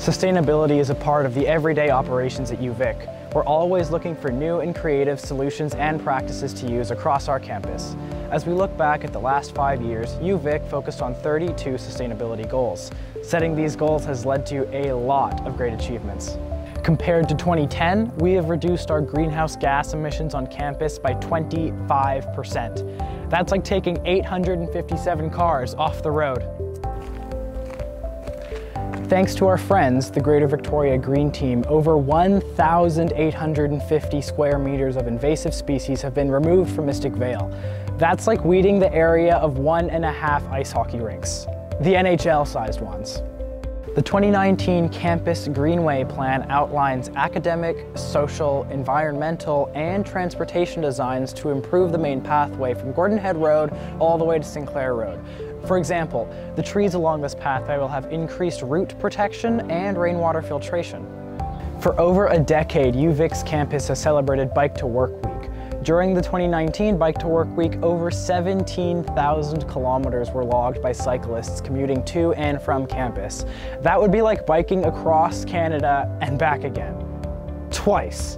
Sustainability is a part of the everyday operations at UVic. We're always looking for new and creative solutions and practices to use across our campus. As we look back at the last five years, UVic focused on 32 sustainability goals. Setting these goals has led to a lot of great achievements. Compared to 2010, we have reduced our greenhouse gas emissions on campus by 25%. That's like taking 857 cars off the road. Thanks to our friends, the Greater Victoria Green Team, over 1,850 square meters of invasive species have been removed from Mystic Vale. That's like weeding the area of one and a half ice hockey rinks, the NHL-sized ones. The 2019 Campus Greenway Plan outlines academic, social, environmental, and transportation designs to improve the main pathway from Gordon Head Road all the way to Sinclair Road. For example, the trees along this pathway will have increased root protection and rainwater filtration. For over a decade, UVic's campus has celebrated Bike to Work Week. During the 2019 Bike to Work Week, over 17,000 kilometers were logged by cyclists commuting to and from campus. That would be like biking across Canada and back again. Twice.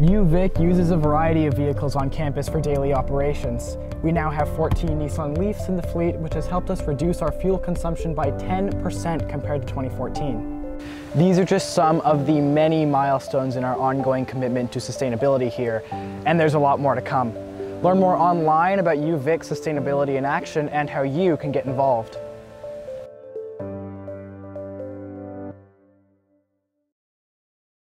UVic uses a variety of vehicles on campus for daily operations. We now have 14 Nissan Leafs in the fleet, which has helped us reduce our fuel consumption by 10% compared to 2014. These are just some of the many milestones in our ongoing commitment to sustainability here, and there's a lot more to come. Learn more online about UVic Sustainability in Action and how you can get involved.